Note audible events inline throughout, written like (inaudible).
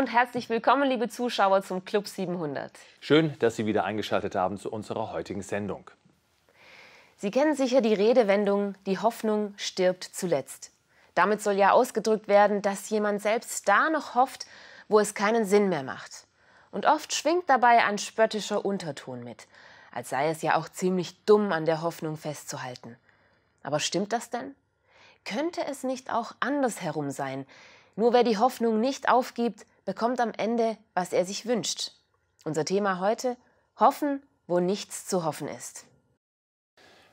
und herzlich willkommen, liebe Zuschauer, zum Club 700. Schön, dass Sie wieder eingeschaltet haben zu unserer heutigen Sendung. Sie kennen sicher die Redewendung, die Hoffnung stirbt zuletzt. Damit soll ja ausgedrückt werden, dass jemand selbst da noch hofft, wo es keinen Sinn mehr macht. Und oft schwingt dabei ein spöttischer Unterton mit, als sei es ja auch ziemlich dumm, an der Hoffnung festzuhalten. Aber stimmt das denn? Könnte es nicht auch andersherum sein? Nur wer die Hoffnung nicht aufgibt, bekommt am Ende, was er sich wünscht. Unser Thema heute: Hoffen, wo nichts zu hoffen ist.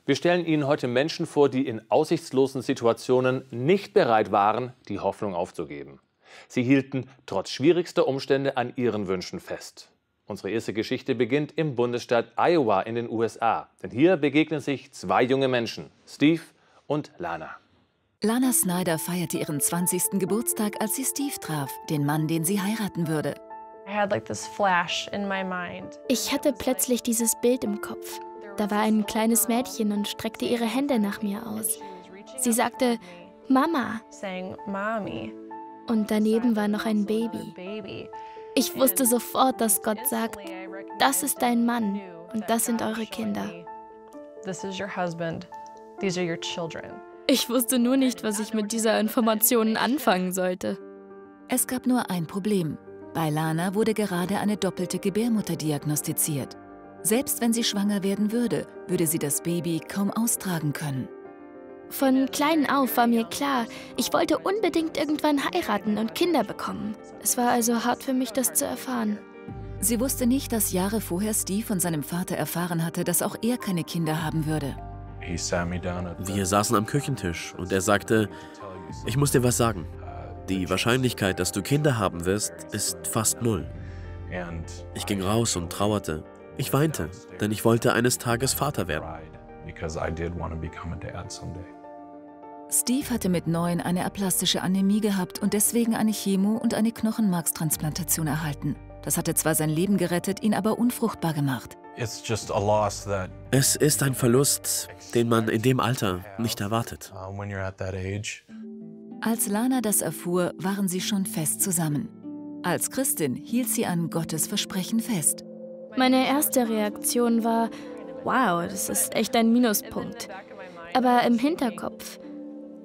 Wir stellen Ihnen heute Menschen vor, die in aussichtslosen Situationen nicht bereit waren, die Hoffnung aufzugeben. Sie hielten trotz schwierigster Umstände an ihren Wünschen fest. Unsere erste Geschichte beginnt im Bundesstaat Iowa in den USA. Denn hier begegnen sich zwei junge Menschen, Steve und Lana. Lana Snyder feierte ihren 20. Geburtstag, als sie Steve traf, den Mann, den sie heiraten würde. Ich hatte plötzlich dieses Bild im Kopf. Da war ein kleines Mädchen und streckte ihre Hände nach mir aus. Sie sagte, Mama. Und daneben war noch ein Baby. Ich wusste sofort, dass Gott sagt, das ist dein Mann und das sind eure Kinder. Ich wusste nur nicht, was ich mit dieser Information anfangen sollte. Es gab nur ein Problem. Bei Lana wurde gerade eine doppelte Gebärmutter diagnostiziert. Selbst wenn sie schwanger werden würde, würde sie das Baby kaum austragen können. Von klein auf war mir klar, ich wollte unbedingt irgendwann heiraten und Kinder bekommen. Es war also hart für mich, das zu erfahren. Sie wusste nicht, dass Jahre vorher Steve von seinem Vater erfahren hatte, dass auch er keine Kinder haben würde. Wir saßen am Küchentisch und er sagte, ich muss dir was sagen. Die Wahrscheinlichkeit, dass du Kinder haben wirst, ist fast null. Ich ging raus und trauerte. Ich weinte, denn ich wollte eines Tages Vater werden. Steve hatte mit neun eine aplastische Anämie gehabt und deswegen eine Chemo- und eine Knochenmarkstransplantation erhalten. Das hatte zwar sein Leben gerettet, ihn aber unfruchtbar gemacht. Es ist ein Verlust, den man in dem Alter nicht erwartet. Uh, Als Lana das erfuhr, waren sie schon fest zusammen. Als Christin hielt sie an Gottes Versprechen fest. Meine erste Reaktion war, wow, das ist echt ein Minuspunkt. Aber im Hinterkopf,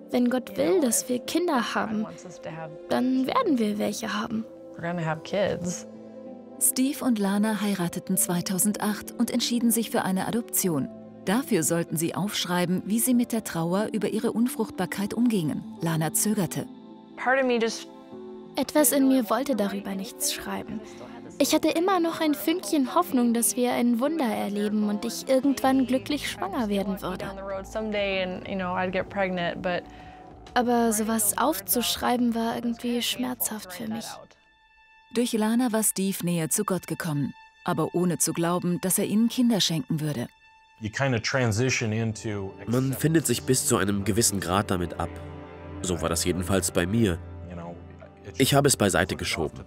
wenn Gott will, dass wir Kinder haben, dann werden wir welche haben. Steve und Lana heirateten 2008 und entschieden sich für eine Adoption. Dafür sollten sie aufschreiben, wie sie mit der Trauer über ihre Unfruchtbarkeit umgingen. Lana zögerte. Etwas in mir wollte darüber nichts schreiben. Ich hatte immer noch ein Fünkchen Hoffnung, dass wir ein Wunder erleben und ich irgendwann glücklich schwanger werden würde. Aber sowas aufzuschreiben war irgendwie schmerzhaft für mich. Durch Lana war Steve näher zu Gott gekommen, aber ohne zu glauben, dass er ihnen Kinder schenken würde. Man findet sich bis zu einem gewissen Grad damit ab. So war das jedenfalls bei mir. Ich habe es beiseite geschoben.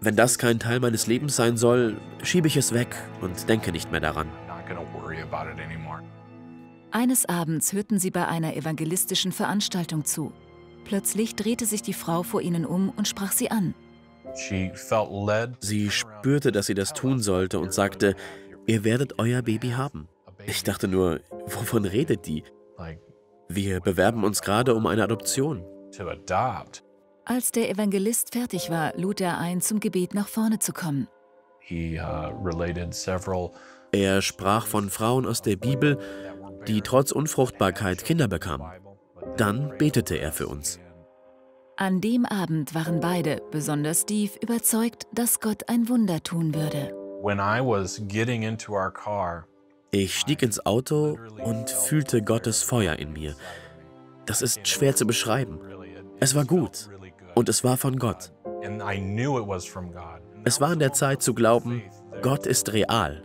Wenn das kein Teil meines Lebens sein soll, schiebe ich es weg und denke nicht mehr daran. Eines Abends hörten sie bei einer evangelistischen Veranstaltung zu. Plötzlich drehte sich die Frau vor ihnen um und sprach sie an. Sie spürte, dass sie das tun sollte und sagte, ihr werdet euer Baby haben. Ich dachte nur, wovon redet die? Wir bewerben uns gerade um eine Adoption. Als der Evangelist fertig war, lud er ein, zum Gebet nach vorne zu kommen. Uh, er sprach von Frauen aus der Bibel, die trotz Unfruchtbarkeit Kinder bekamen. Dann betete er für uns. An dem Abend waren beide, besonders Steve, überzeugt, dass Gott ein Wunder tun würde. Ich stieg ins Auto und fühlte Gottes Feuer in mir. Das ist schwer zu beschreiben. Es war gut. Und es war von Gott. Es war an der Zeit zu glauben, Gott ist real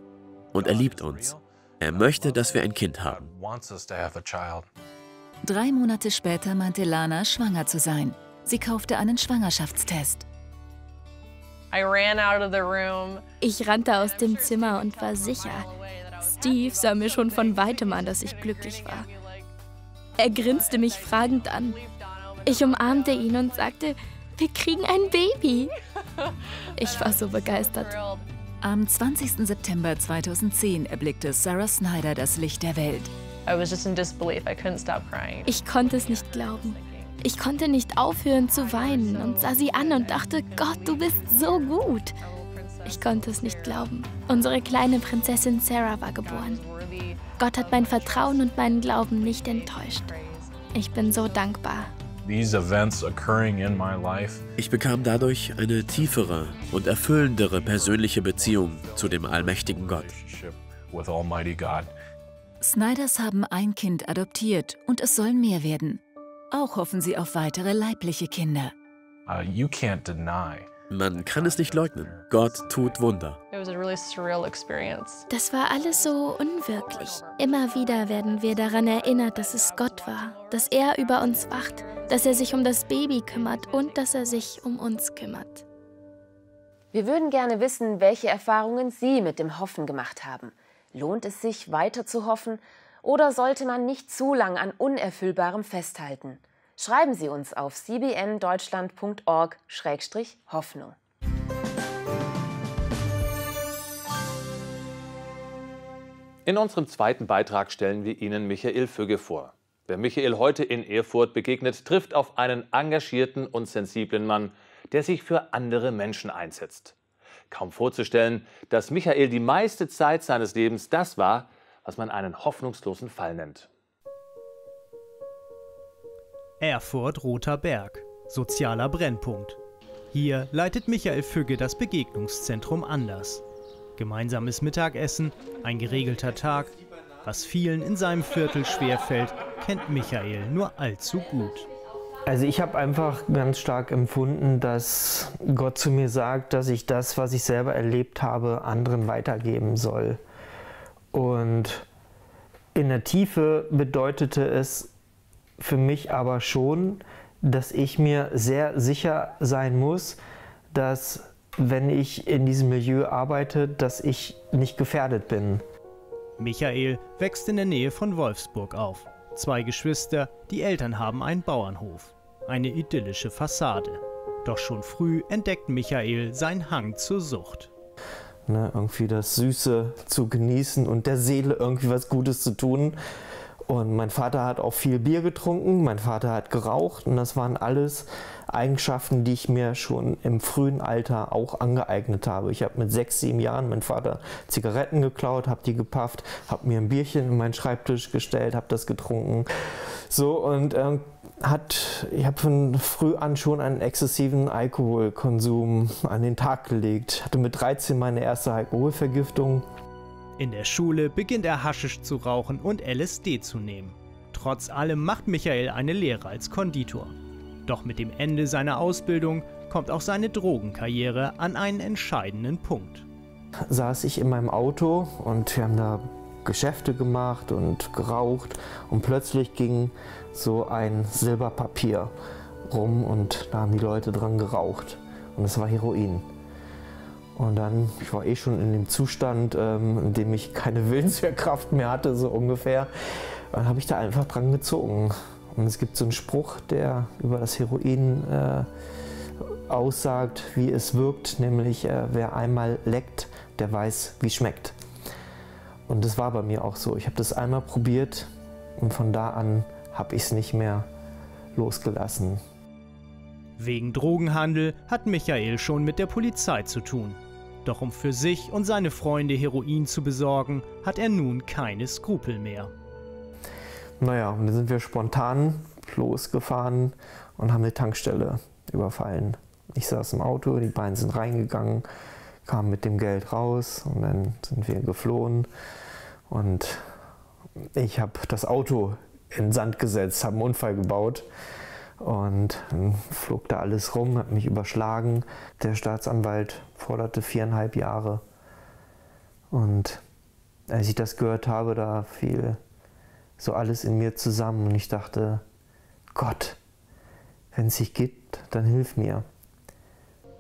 und er liebt uns. Er möchte, dass wir ein Kind haben. Drei Monate später meinte Lana, schwanger zu sein. Sie kaufte einen Schwangerschaftstest. Ich rannte aus dem Zimmer und war sicher. Steve sah mir schon von weitem an, dass ich glücklich war. Er grinste mich fragend an. Ich umarmte ihn und sagte, Wir kriegen ein Baby. Ich war so begeistert. Am 20. September 2010 erblickte Sarah Snyder das Licht der Welt. Ich konnte es nicht glauben. Ich konnte nicht aufhören zu weinen und sah sie an und dachte, Gott, du bist so gut. Ich konnte es nicht glauben. Unsere kleine Prinzessin Sarah war geboren. Gott hat mein Vertrauen und meinen Glauben nicht enttäuscht. Ich bin so dankbar. Ich bekam dadurch eine tiefere und erfüllendere persönliche Beziehung zu dem allmächtigen Gott. Snyders haben ein Kind adoptiert und es sollen mehr werden. Auch hoffen sie auf weitere leibliche Kinder. Uh, Man kann es nicht leugnen. Gott tut Wunder. Das war alles so unwirklich. Immer wieder werden wir daran erinnert, dass es Gott war, dass er über uns wacht, dass er sich um das Baby kümmert und dass er sich um uns kümmert. Wir würden gerne wissen, welche Erfahrungen Sie mit dem Hoffen gemacht haben. Lohnt es sich, weiter zu hoffen? Oder sollte man nicht zu lang an Unerfüllbarem festhalten? Schreiben Sie uns auf cbndeutschland.org-hoffnung. In unserem zweiten Beitrag stellen wir Ihnen Michael Függe vor. Wer Michael heute in Erfurt begegnet, trifft auf einen engagierten und sensiblen Mann, der sich für andere Menschen einsetzt. Kaum vorzustellen, dass Michael die meiste Zeit seines Lebens das war, was man einen hoffnungslosen Fall nennt. Erfurt Roter Berg, sozialer Brennpunkt. Hier leitet Michael Függe das Begegnungszentrum anders. Gemeinsames Mittagessen, ein geregelter Tag. Was vielen in seinem Viertel schwerfällt, kennt Michael nur allzu gut. Also ich habe einfach ganz stark empfunden, dass Gott zu mir sagt, dass ich das, was ich selber erlebt habe, anderen weitergeben soll. Und in der Tiefe bedeutete es für mich aber schon, dass ich mir sehr sicher sein muss, dass wenn ich in diesem Milieu arbeite, dass ich nicht gefährdet bin. Michael wächst in der Nähe von Wolfsburg auf. Zwei Geschwister, die Eltern haben einen Bauernhof eine idyllische Fassade. Doch schon früh entdeckt Michael seinen Hang zur Sucht. Ne, irgendwie das Süße zu genießen und der Seele irgendwie was Gutes zu tun. Und mein Vater hat auch viel Bier getrunken, mein Vater hat geraucht und das waren alles Eigenschaften, die ich mir schon im frühen Alter auch angeeignet habe. Ich habe mit sechs, sieben Jahren meinem Vater Zigaretten geklaut, habe die gepafft, habe mir ein Bierchen in meinen Schreibtisch gestellt, habe das getrunken. So und äh, hat, ich habe von früh an schon einen exzessiven Alkoholkonsum an den Tag gelegt. Hatte mit 13 meine erste Alkoholvergiftung. In der Schule beginnt er Haschisch zu rauchen und LSD zu nehmen. Trotz allem macht Michael eine Lehre als Konditor. Doch mit dem Ende seiner Ausbildung kommt auch seine Drogenkarriere an einen entscheidenden Punkt. Saß ich in meinem Auto und wir haben da Geschäfte gemacht und geraucht und plötzlich ging so ein Silberpapier rum und da haben die Leute dran geraucht und es war Heroin. Und dann, ich war eh schon in dem Zustand, ähm, in dem ich keine (laughs) Willenswehrkraft mehr hatte, so ungefähr. Dann habe ich da einfach dran gezogen. Und es gibt so einen Spruch, der über das Heroin äh, aussagt, wie es wirkt, nämlich äh, wer einmal leckt, der weiß, wie schmeckt. Und das war bei mir auch so. Ich habe das einmal probiert und von da an habe ich es nicht mehr losgelassen. Wegen Drogenhandel hat Michael schon mit der Polizei zu tun. Doch um für sich und seine Freunde Heroin zu besorgen, hat er nun keine Skrupel mehr. Naja, und dann sind wir spontan losgefahren und haben eine Tankstelle überfallen. Ich saß im Auto, die beiden sind reingegangen, kamen mit dem Geld raus und dann sind wir geflohen. Und ich habe das Auto in Sand gesetzt, habe einen Unfall gebaut und dann flog da alles rum, hat mich überschlagen. Der Staatsanwalt forderte viereinhalb Jahre. Und als ich das gehört habe, da fiel so alles in mir zusammen und ich dachte, Gott, wenn es sich gibt, dann hilf mir.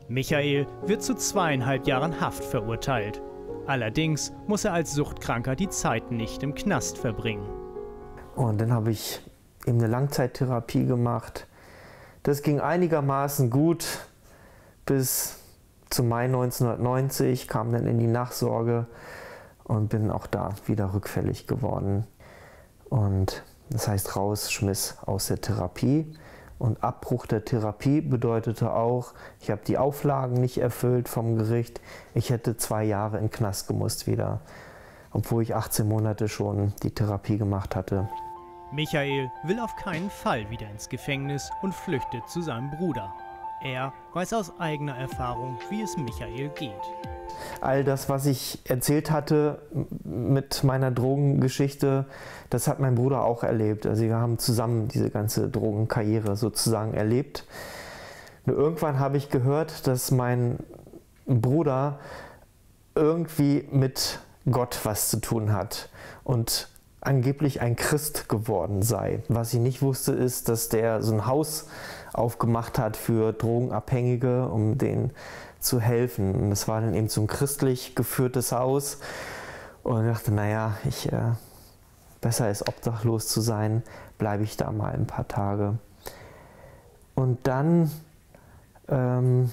Michael wird zu zweieinhalb Jahren Haft verurteilt. Allerdings muss er als Suchtkranker die Zeit nicht im Knast verbringen. Und dann habe ich eben eine Langzeittherapie gemacht. Das ging einigermaßen gut bis zum Mai 1990, kam dann in die Nachsorge und bin auch da wieder rückfällig geworden. Und das heißt rausschmiss aus der Therapie. Und Abbruch der Therapie bedeutete auch, ich habe die Auflagen nicht erfüllt vom Gericht. Ich hätte zwei Jahre in den Knast gemusst wieder, obwohl ich 18 Monate schon die Therapie gemacht hatte. Michael will auf keinen Fall wieder ins Gefängnis und flüchtet zu seinem Bruder. Er weiß aus eigener Erfahrung, wie es Michael geht. All das, was ich erzählt hatte mit meiner Drogengeschichte, das hat mein Bruder auch erlebt. Also wir haben zusammen diese ganze Drogenkarriere sozusagen erlebt. Nur irgendwann habe ich gehört, dass mein Bruder irgendwie mit Gott was zu tun hat und angeblich ein Christ geworden sei. Was ich nicht wusste, ist, dass der so ein Haus aufgemacht hat für Drogenabhängige, um denen zu helfen. Und das war dann eben so ein christlich geführtes Haus. Und ich dachte, naja, ich, äh, besser ist obdachlos zu sein, bleibe ich da mal ein paar Tage. Und dann ähm,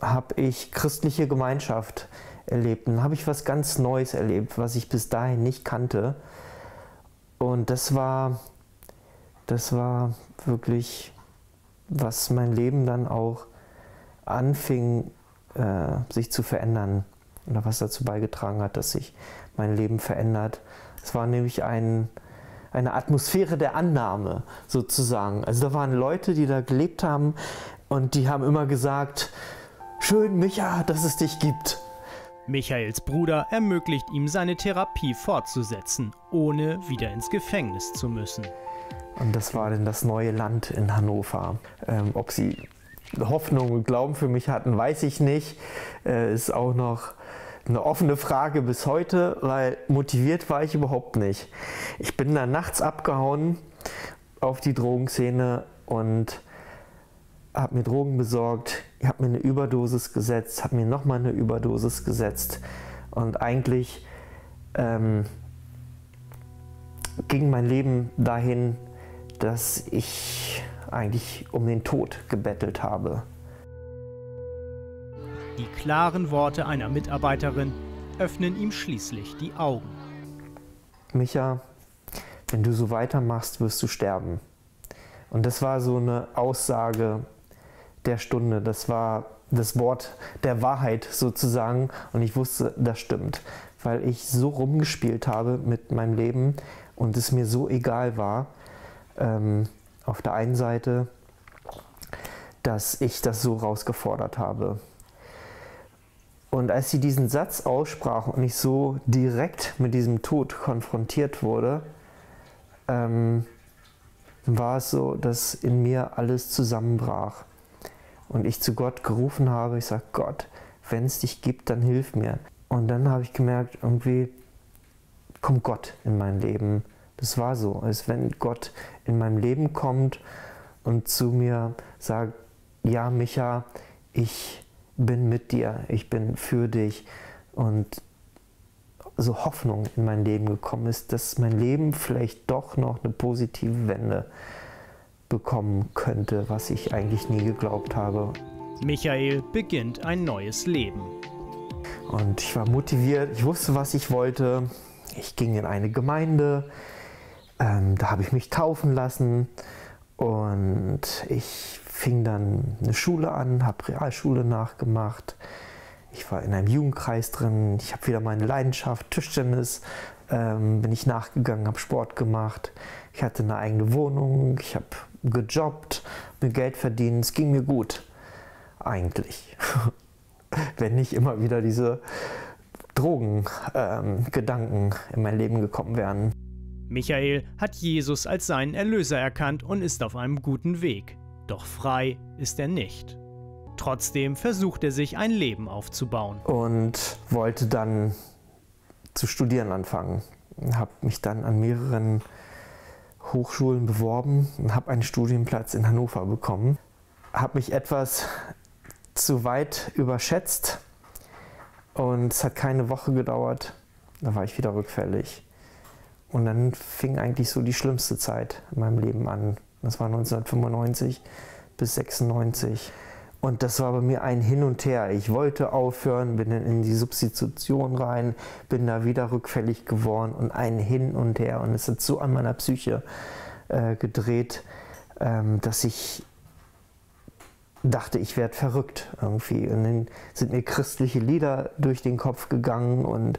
habe ich christliche Gemeinschaft erlebt. Dann habe ich was ganz Neues erlebt, was ich bis dahin nicht kannte. Und das war, das war wirklich, was mein Leben dann auch anfing, äh, sich zu verändern. Oder was dazu beigetragen hat, dass sich mein Leben verändert. Es war nämlich ein, eine Atmosphäre der Annahme sozusagen. Also da waren Leute, die da gelebt haben und die haben immer gesagt, schön Micha, dass es dich gibt. Michaels Bruder ermöglicht ihm seine Therapie fortzusetzen, ohne wieder ins Gefängnis zu müssen. Und das war dann das neue Land in Hannover. Ähm, ob sie Hoffnung und Glauben für mich hatten, weiß ich nicht. Äh, ist auch noch eine offene Frage bis heute, weil motiviert war ich überhaupt nicht. Ich bin dann nachts abgehauen auf die Drogenszene und habe mir Drogen besorgt, habe mir eine Überdosis gesetzt, habe mir nochmal eine Überdosis gesetzt und eigentlich ähm, ging mein Leben dahin, dass ich eigentlich um den Tod gebettelt habe. Die klaren Worte einer Mitarbeiterin öffnen ihm schließlich die Augen. Micha, wenn du so weitermachst, wirst du sterben. Und das war so eine Aussage, der Stunde. Das war das Wort der Wahrheit sozusagen. Und ich wusste, das stimmt, weil ich so rumgespielt habe mit meinem Leben und es mir so egal war. Ähm, auf der einen Seite, dass ich das so rausgefordert habe. Und als sie diesen Satz aussprach und ich so direkt mit diesem Tod konfrontiert wurde, ähm, war es so, dass in mir alles zusammenbrach und ich zu Gott gerufen habe, ich sage, Gott, wenn es dich gibt, dann hilf mir. Und dann habe ich gemerkt, irgendwie kommt Gott in mein Leben. Das war so, als wenn Gott in mein Leben kommt und zu mir sagt, ja, Micha, ich bin mit dir, ich bin für dich. Und so Hoffnung in mein Leben gekommen ist, dass mein Leben vielleicht doch noch eine positive Wende bekommen könnte, was ich eigentlich nie geglaubt habe. Michael beginnt ein neues Leben. Und ich war motiviert, ich wusste, was ich wollte. Ich ging in eine Gemeinde, ähm, da habe ich mich taufen lassen und ich fing dann eine Schule an, habe Realschule nachgemacht. Ich war in einem Jugendkreis drin, ich habe wieder meine Leidenschaft, Tischtennis, ähm, bin ich nachgegangen, habe Sport gemacht. Ich hatte eine eigene Wohnung, ich habe gejobbt, mir Geld verdient, es ging mir gut. Eigentlich. (laughs) Wenn nicht immer wieder diese Drogengedanken ähm, in mein Leben gekommen wären. Michael hat Jesus als seinen Erlöser erkannt und ist auf einem guten Weg. Doch frei ist er nicht. Trotzdem versucht er sich ein Leben aufzubauen. Und wollte dann zu studieren anfangen. Habe mich dann an mehreren Hochschulen beworben und habe einen Studienplatz in Hannover bekommen. Habe mich etwas zu weit überschätzt und es hat keine Woche gedauert. Da war ich wieder rückfällig. Und dann fing eigentlich so die schlimmste Zeit in meinem Leben an. Das war 1995. bis 96. Und das war bei mir ein Hin und Her. Ich wollte aufhören, bin dann in die Substitution rein, bin da wieder rückfällig geworden und ein Hin und Her. Und es hat so an meiner Psyche äh, gedreht, ähm, dass ich dachte, ich werde verrückt irgendwie. Und dann sind mir christliche Lieder durch den Kopf gegangen und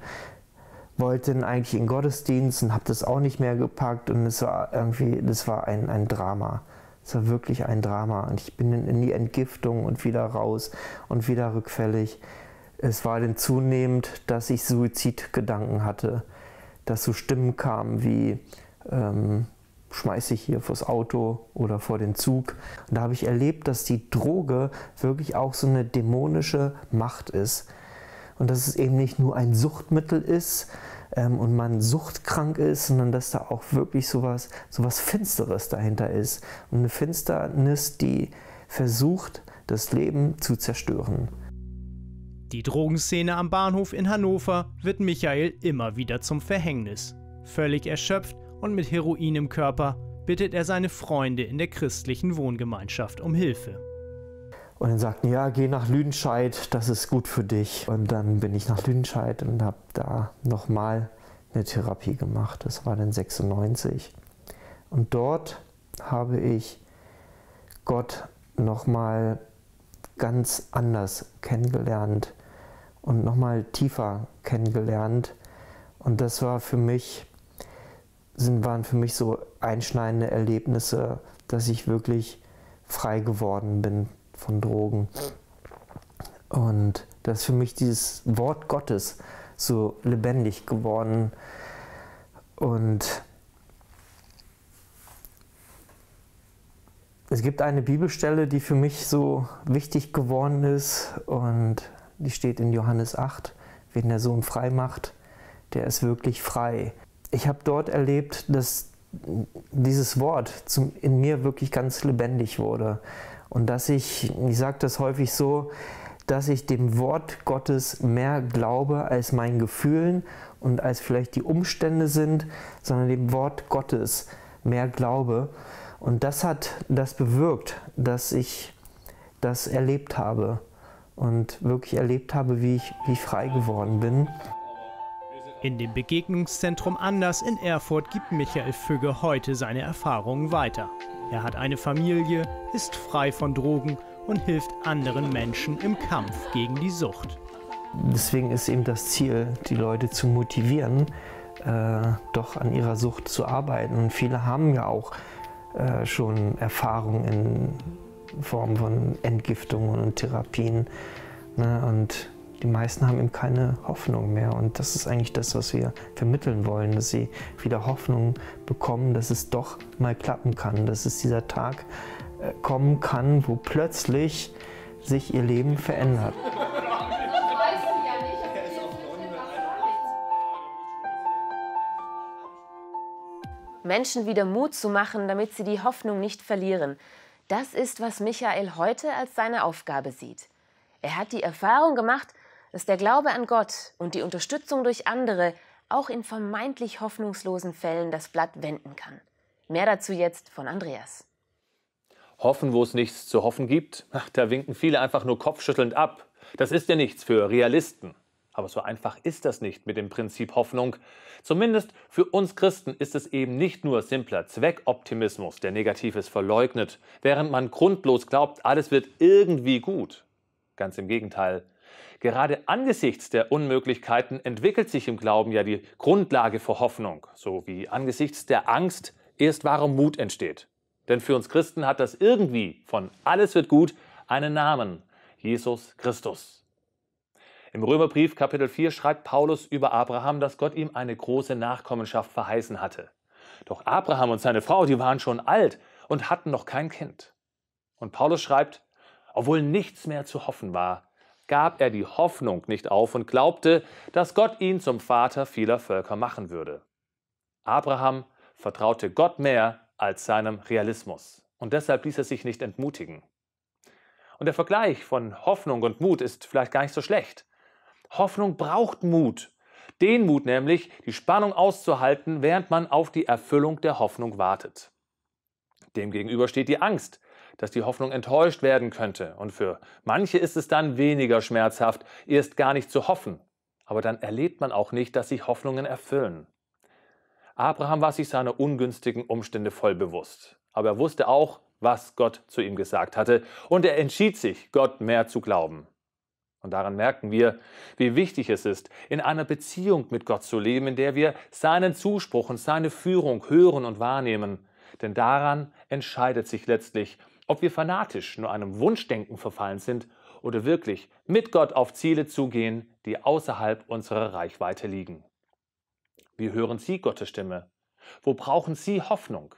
wollte eigentlich in Gottesdienst und habe das auch nicht mehr gepackt. Und es war irgendwie, das war ein, ein Drama. Es war wirklich ein Drama. Und ich bin in die Entgiftung und wieder raus und wieder rückfällig. Es war dann zunehmend, dass ich Suizidgedanken hatte, dass so Stimmen kamen wie, ähm, schmeiße ich hier vors Auto oder vor den Zug. Und da habe ich erlebt, dass die Droge wirklich auch so eine dämonische Macht ist. Und dass es eben nicht nur ein Suchtmittel ist, ähm, und man suchtkrank ist, sondern dass da auch wirklich sowas, sowas Finsteres dahinter ist. Und eine Finsternis, die versucht, das Leben zu zerstören. Die Drogenszene am Bahnhof in Hannover wird Michael immer wieder zum Verhängnis. Völlig erschöpft und mit Heroin im Körper bittet er seine Freunde in der christlichen Wohngemeinschaft um Hilfe. Und dann sagten, ja, geh nach Lüdenscheid, das ist gut für dich. Und dann bin ich nach Lüdenscheid und habe da nochmal eine Therapie gemacht. Das war dann 96. Und dort habe ich Gott nochmal ganz anders kennengelernt und nochmal tiefer kennengelernt. Und das war für mich, sind, waren für mich so einschneidende Erlebnisse, dass ich wirklich frei geworden bin von Drogen. Und das ist für mich dieses Wort Gottes so lebendig geworden. Und es gibt eine Bibelstelle, die für mich so wichtig geworden ist und die steht in Johannes 8. Wen der Sohn frei macht, der ist wirklich frei. Ich habe dort erlebt, dass dieses Wort in mir wirklich ganz lebendig wurde. Und dass ich, ich sage das häufig so, dass ich dem Wort Gottes mehr glaube als meinen Gefühlen und als vielleicht die Umstände sind, sondern dem Wort Gottes mehr glaube. Und das hat das bewirkt, dass ich das erlebt habe und wirklich erlebt habe, wie ich, wie ich frei geworden bin. In dem Begegnungszentrum Anders in Erfurt gibt Michael Függe heute seine Erfahrungen weiter. Er hat eine Familie, ist frei von Drogen und hilft anderen Menschen im Kampf gegen die Sucht. Deswegen ist eben das Ziel, die Leute zu motivieren, äh, doch an ihrer Sucht zu arbeiten. Und viele haben ja auch äh, schon Erfahrungen in Form von Entgiftungen und Therapien. Ne? Und die meisten haben eben keine Hoffnung mehr. Und das ist eigentlich das, was wir vermitteln wollen, dass sie wieder Hoffnung bekommen, dass es doch mal klappen kann, dass es dieser Tag äh, kommen kann, wo plötzlich sich ihr Leben verändert. Menschen wieder Mut zu machen, damit sie die Hoffnung nicht verlieren. Das ist, was Michael heute als seine Aufgabe sieht. Er hat die Erfahrung gemacht, dass der Glaube an Gott und die Unterstützung durch andere auch in vermeintlich hoffnungslosen Fällen das Blatt wenden kann. Mehr dazu jetzt von Andreas. Hoffen, wo es nichts zu hoffen gibt, da winken viele einfach nur kopfschüttelnd ab. Das ist ja nichts für Realisten. Aber so einfach ist das nicht mit dem Prinzip Hoffnung. Zumindest für uns Christen ist es eben nicht nur simpler Zweckoptimismus, der Negatives verleugnet, während man grundlos glaubt, alles wird irgendwie gut. Ganz im Gegenteil. Gerade angesichts der Unmöglichkeiten entwickelt sich im Glauben ja die Grundlage für Hoffnung, so wie angesichts der Angst erst wahrer Mut entsteht. Denn für uns Christen hat das irgendwie von alles wird gut einen Namen, Jesus Christus. Im Römerbrief Kapitel 4 schreibt Paulus über Abraham, dass Gott ihm eine große Nachkommenschaft verheißen hatte. Doch Abraham und seine Frau, die waren schon alt und hatten noch kein Kind. Und Paulus schreibt, obwohl nichts mehr zu hoffen war, gab er die Hoffnung nicht auf und glaubte, dass Gott ihn zum Vater vieler Völker machen würde. Abraham vertraute Gott mehr als seinem Realismus und deshalb ließ er sich nicht entmutigen. Und der Vergleich von Hoffnung und Mut ist vielleicht gar nicht so schlecht. Hoffnung braucht Mut. Den Mut nämlich, die Spannung auszuhalten, während man auf die Erfüllung der Hoffnung wartet. Demgegenüber steht die Angst, dass die Hoffnung enttäuscht werden könnte. Und für manche ist es dann weniger schmerzhaft, erst gar nicht zu hoffen. Aber dann erlebt man auch nicht, dass sich Hoffnungen erfüllen. Abraham war sich seiner ungünstigen Umstände voll bewusst. Aber er wusste auch, was Gott zu ihm gesagt hatte. Und er entschied sich, Gott mehr zu glauben. Und daran merken wir, wie wichtig es ist, in einer Beziehung mit Gott zu leben, in der wir seinen Zuspruch und seine Führung hören und wahrnehmen. Denn daran entscheidet sich letztlich, ob wir fanatisch nur einem Wunschdenken verfallen sind oder wirklich mit Gott auf Ziele zugehen, die außerhalb unserer Reichweite liegen. Wie hören Sie Gottes Stimme? Wo brauchen Sie Hoffnung?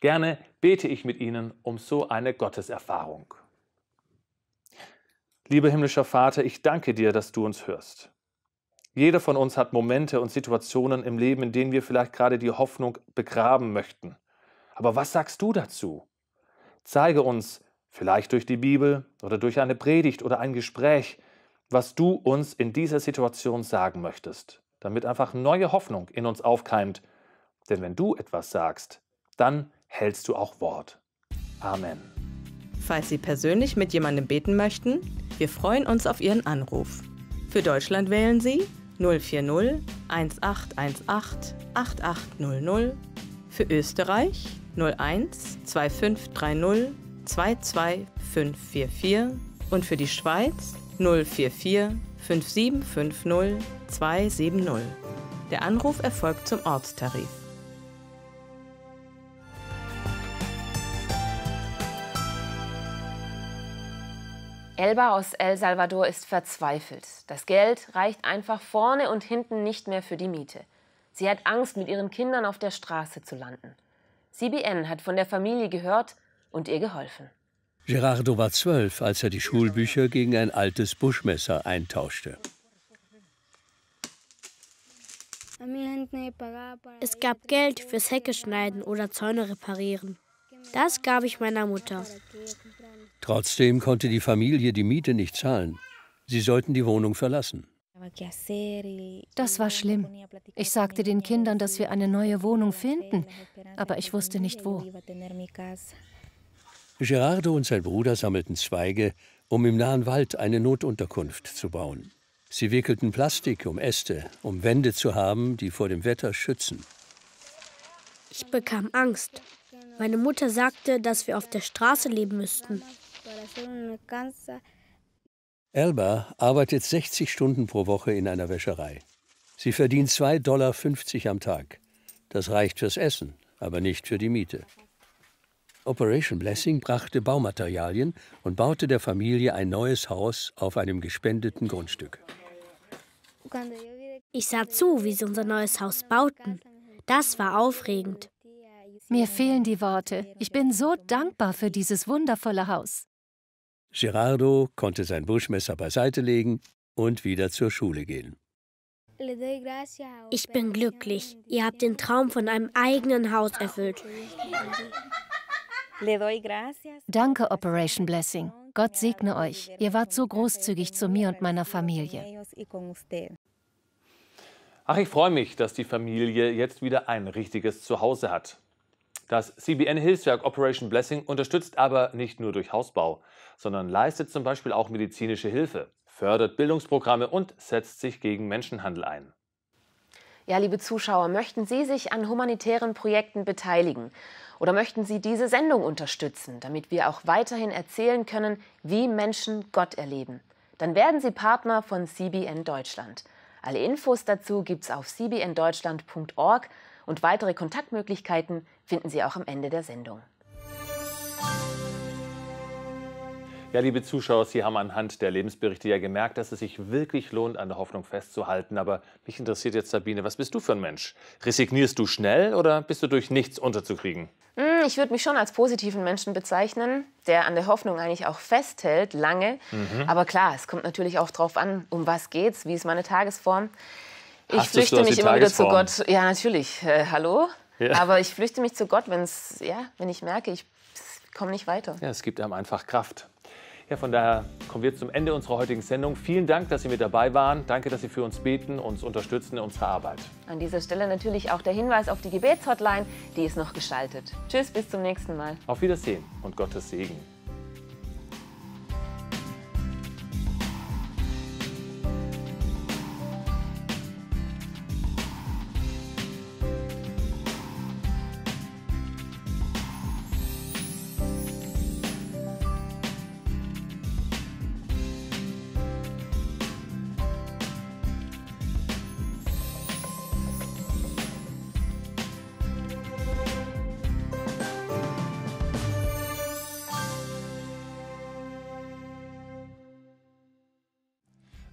Gerne bete ich mit Ihnen um so eine Gotteserfahrung. Lieber himmlischer Vater, ich danke dir, dass du uns hörst. Jeder von uns hat Momente und Situationen im Leben, in denen wir vielleicht gerade die Hoffnung begraben möchten. Aber was sagst du dazu? Zeige uns, vielleicht durch die Bibel oder durch eine Predigt oder ein Gespräch, was du uns in dieser Situation sagen möchtest, damit einfach neue Hoffnung in uns aufkeimt. Denn wenn du etwas sagst, dann hältst du auch Wort. Amen. Falls Sie persönlich mit jemandem beten möchten, wir freuen uns auf Ihren Anruf. Für Deutschland wählen Sie 040 1818 8800. Für Österreich 01 2530 22544 und für die Schweiz 044 5750 270. Der Anruf erfolgt zum Ortstarif. Elba aus El Salvador ist verzweifelt. Das Geld reicht einfach vorne und hinten nicht mehr für die Miete. Sie hat Angst, mit ihren Kindern auf der Straße zu landen. CBN hat von der Familie gehört und ihr geholfen. Gerardo war zwölf, als er die Schulbücher gegen ein altes Buschmesser eintauschte. Es gab Geld fürs Hecke schneiden oder Zäune reparieren. Das gab ich meiner Mutter. Trotzdem konnte die Familie die Miete nicht zahlen. Sie sollten die Wohnung verlassen. Das war schlimm. Ich sagte den Kindern, dass wir eine neue Wohnung finden, aber ich wusste nicht wo. Gerardo und sein Bruder sammelten Zweige, um im nahen Wald eine Notunterkunft zu bauen. Sie wickelten Plastik um Äste, um Wände zu haben, die vor dem Wetter schützen. Ich bekam Angst. Meine Mutter sagte, dass wir auf der Straße leben müssten. Elba arbeitet 60 Stunden pro Woche in einer Wäscherei. Sie verdient 2,50 Dollar am Tag. Das reicht fürs Essen, aber nicht für die Miete. Operation Blessing brachte Baumaterialien und baute der Familie ein neues Haus auf einem gespendeten Grundstück. Ich sah zu, wie sie unser neues Haus bauten. Das war aufregend. Mir fehlen die Worte. Ich bin so dankbar für dieses wundervolle Haus. Gerardo konnte sein Buschmesser beiseite legen und wieder zur Schule gehen. Ich bin glücklich. Ihr habt den Traum von einem eigenen Haus erfüllt. Danke, Operation Blessing. Gott segne euch. Ihr wart so großzügig zu mir und meiner Familie. Ach, ich freue mich, dass die Familie jetzt wieder ein richtiges Zuhause hat. Das CBN-Hilfswerk Operation Blessing unterstützt aber nicht nur durch Hausbau, sondern leistet zum Beispiel auch medizinische Hilfe, fördert Bildungsprogramme und setzt sich gegen Menschenhandel ein. Ja, liebe Zuschauer, möchten Sie sich an humanitären Projekten beteiligen? Oder möchten Sie diese Sendung unterstützen, damit wir auch weiterhin erzählen können, wie Menschen Gott erleben? Dann werden Sie Partner von CBN Deutschland. Alle Infos dazu gibt es auf cbndeutschland.org und weitere Kontaktmöglichkeiten finden Sie auch am Ende der Sendung. Ja, liebe Zuschauer, Sie haben anhand der Lebensberichte ja gemerkt, dass es sich wirklich lohnt, an der Hoffnung festzuhalten. Aber mich interessiert jetzt, Sabine, was bist du für ein Mensch? Resignierst du schnell oder bist du durch nichts unterzukriegen? Hm, ich würde mich schon als positiven Menschen bezeichnen, der an der Hoffnung eigentlich auch festhält, lange. Mhm. Aber klar, es kommt natürlich auch darauf an, um was geht's, wie ist meine Tagesform. Ich Hast flüchte mich immer wieder zu Gott. Ja, natürlich. Äh, hallo? Ja. Aber ich flüchte mich zu Gott, wenn's, ja, wenn ich merke, ich komme nicht weiter. Ja, es gibt einem einfach Kraft. Ja, von daher kommen wir zum Ende unserer heutigen Sendung. Vielen Dank, dass Sie mit dabei waren. Danke, dass Sie für uns beten, uns unterstützen in unserer Arbeit. An dieser Stelle natürlich auch der Hinweis auf die Gebetshotline, die ist noch geschaltet. Tschüss, bis zum nächsten Mal. Auf Wiedersehen und Gottes Segen.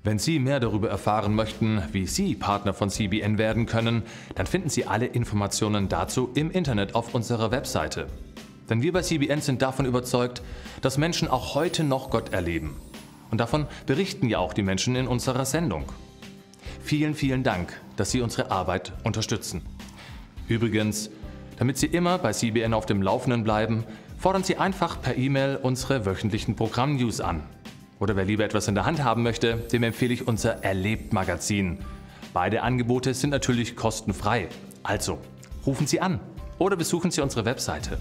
Wenn Sie mehr darüber erfahren möchten, wie Sie Partner von CBN werden können, dann finden Sie alle Informationen dazu im Internet auf unserer Webseite. Denn wir bei CBN sind davon überzeugt, dass Menschen auch heute noch Gott erleben. Und davon berichten ja auch die Menschen in unserer Sendung. Vielen, vielen Dank, dass Sie unsere Arbeit unterstützen. Übrigens, damit Sie immer bei CBN auf dem Laufenden bleiben, fordern Sie einfach per E-Mail unsere wöchentlichen Programm-News an. Oder wer lieber etwas in der Hand haben möchte, dem empfehle ich unser Erlebt-Magazin. Beide Angebote sind natürlich kostenfrei. Also, rufen Sie an oder besuchen Sie unsere Webseite.